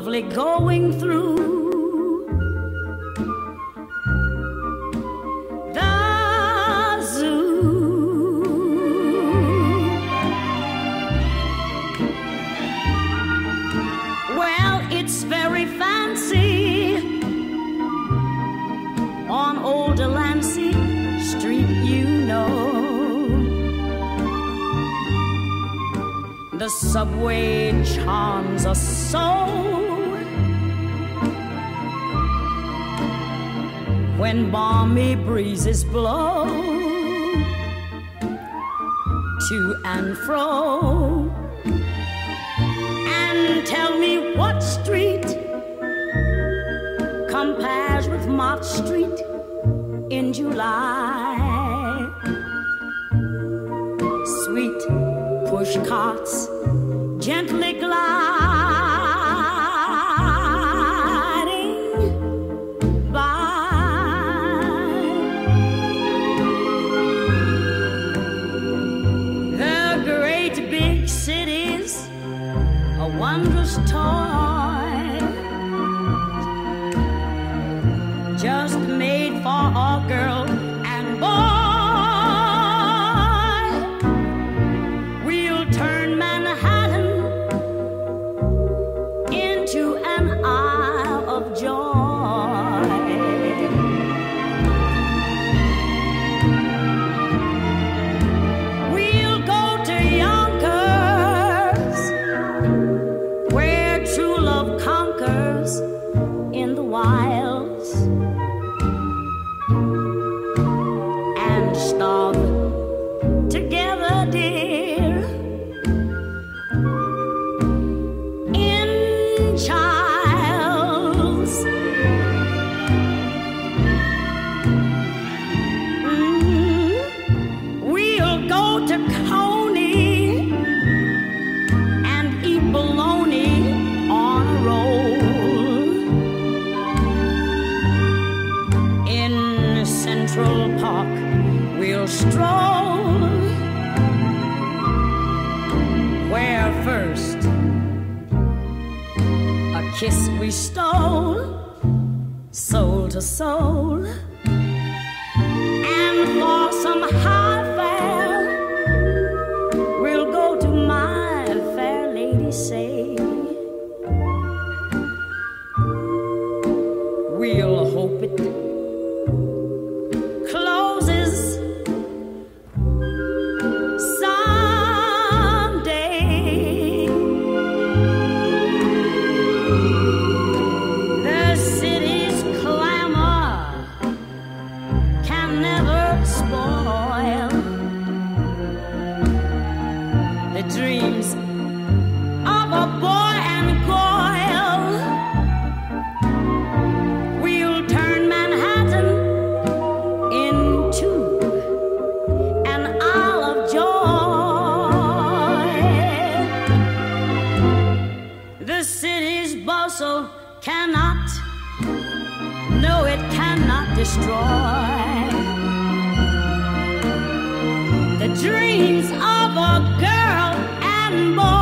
lovely going through. The subway charms us so. When balmy breezes blow to and fro, and tell me what street compares with Mott Street in July. Sweet push carts gently gliding by. The great big cities, a wondrous toy, just and on a roll in Central Park. We'll stroll where first a kiss we stole, soul to soul. And for some high never spoil the dreams of a boy and girl. We'll turn Manhattan into an isle of joy. The city's bustle cannot, no, it cannot destroy the dreams of a girl and boy.